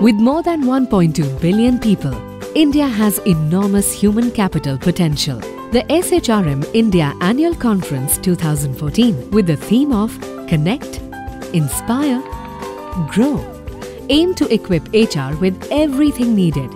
With more than 1.2 billion people, India has enormous human capital potential. The SHRM India Annual Conference 2014 with the theme of Connect, Inspire, Grow aim to equip HR with everything needed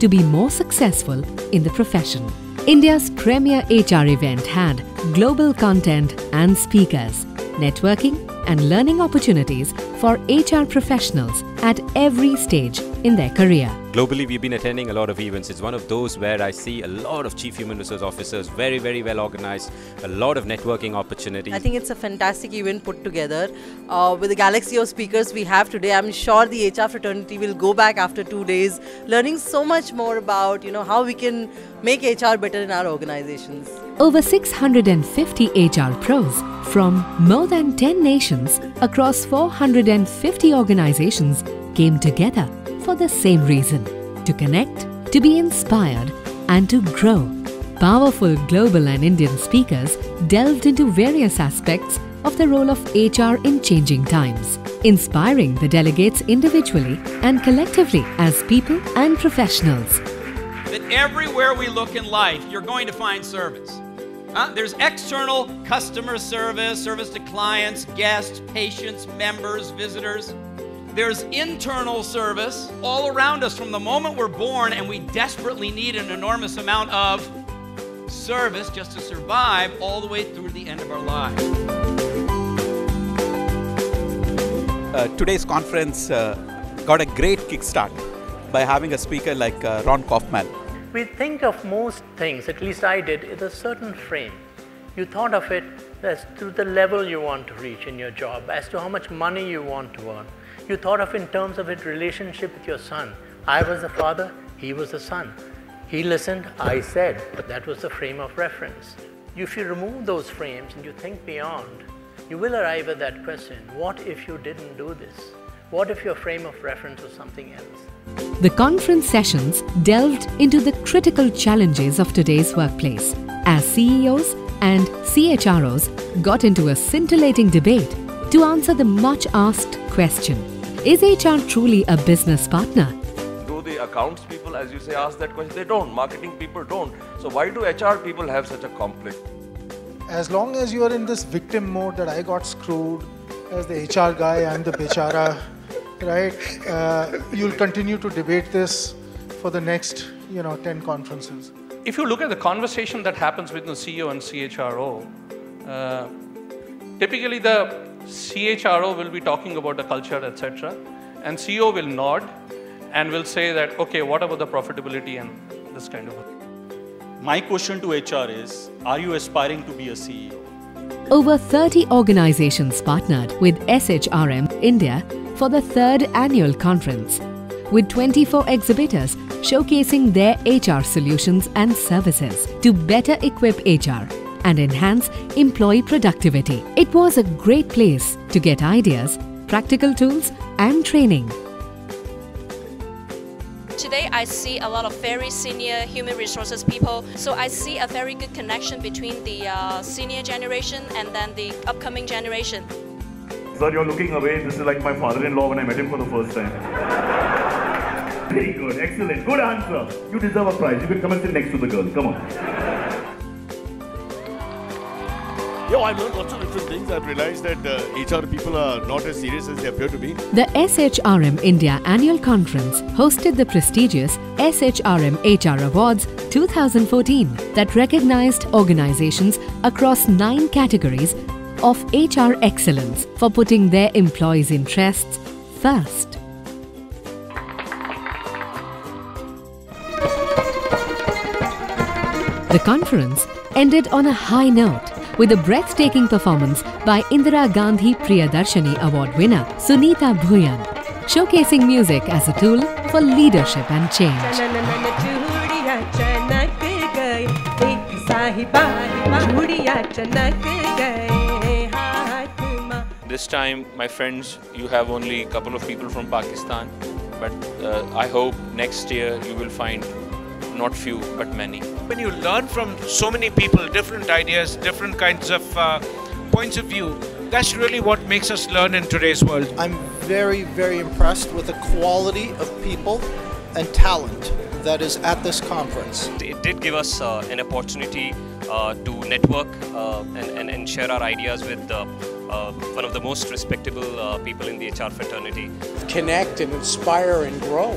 to be more successful in the profession. India's premier HR event had global content and speakers, networking and learning opportunities for HR professionals at every stage in their career. Globally, we've been attending a lot of events. It's one of those where I see a lot of chief human resource officers, very, very well organized, a lot of networking opportunities. I think it's a fantastic event put together. Uh, with the galaxy of speakers we have today, I'm sure the HR fraternity will go back after two days, learning so much more about you know how we can make HR better in our organizations. Over 650 HR pros from more than 10 nations across 450 organizations came together for the same reason to connect, to be inspired, and to grow. Powerful global and Indian speakers delved into various aspects of the role of HR in changing times, inspiring the delegates individually and collectively as people and professionals. That everywhere we look in life, you're going to find service. Uh, there's external customer service, service to clients, guests, patients, members, visitors. There's internal service all around us from the moment we're born, and we desperately need an enormous amount of service just to survive all the way through the end of our lives. Uh, today's conference uh, got a great kickstart by having a speaker like uh, Ron Kaufman. We think of most things, at least I did, in a certain frame. You thought of it as to the level you want to reach in your job, as to how much money you want to earn. You thought of in terms of its relationship with your son. I was the father, he was the son. He listened, I said, that was the frame of reference. If you remove those frames and you think beyond, you will arrive at that question what if you didn't do this? What if your frame of reference was something else? The conference sessions delved into the critical challenges of today's workplace as CEOs and CHROs got into a scintillating debate to answer the much asked question Is HR truly a business partner? Do the accounts people, as you say, ask that question? They don't. Marketing people don't. So, why do HR people have such a conflict? As long as you are in this victim mode that I got screwed, as the HR guy, I'm the bechara, right? Uh, you'll continue to debate this for the next, you know, 10 conferences. If you look at the conversation that happens between the CEO and CHRO, uh, typically the CHRO will be talking about the culture, etc., and CEO will nod and will say that, okay, what about the profitability and this kind of thing. My question to HR is Are you aspiring to be a CEO? Over 30 organizations partnered with SHRM India for the third annual conference, with 24 exhibitors showcasing their HR solutions and services to better equip HR and enhance employee productivity. It was a great place to get ideas, practical tools, and training. Today, I see a lot of very senior human resources people. So I see a very good connection between the uh, senior generation and then the upcoming generation. Sir, you're looking away. This is like my father-in-law when I met him for the first time. Very good, excellent, good answer. You deserve a prize. You can come and sit next to the girl. Come on. Yo, I've learned lots of different things. I've realized that uh, HR people are not as serious as they appear to be. The SHRM India Annual Conference hosted the prestigious SHRM HR Awards 2014 that recognized organizations across nine categories of HR excellence for putting their employees' interests first. The conference ended on a high note with a breathtaking performance by Indira Gandhi Priyadarshini Award winner Sunita Bhuyan, showcasing music as a tool for leadership and change. This time, my friends, you have only a couple of people from Pakistan, but uh, I hope next year you will find not few but many. When you learn from so many people, different ideas, different kinds of uh, points of view, that's really what makes us learn in today's world. I'm very, very impressed with the quality of people and talent that is at this conference. It did give us uh, an opportunity uh, to network uh, and, and, and, share our ideas with uh, uh, one of the most respectable uh, people in the HR fraternity. Connect and inspire and grow.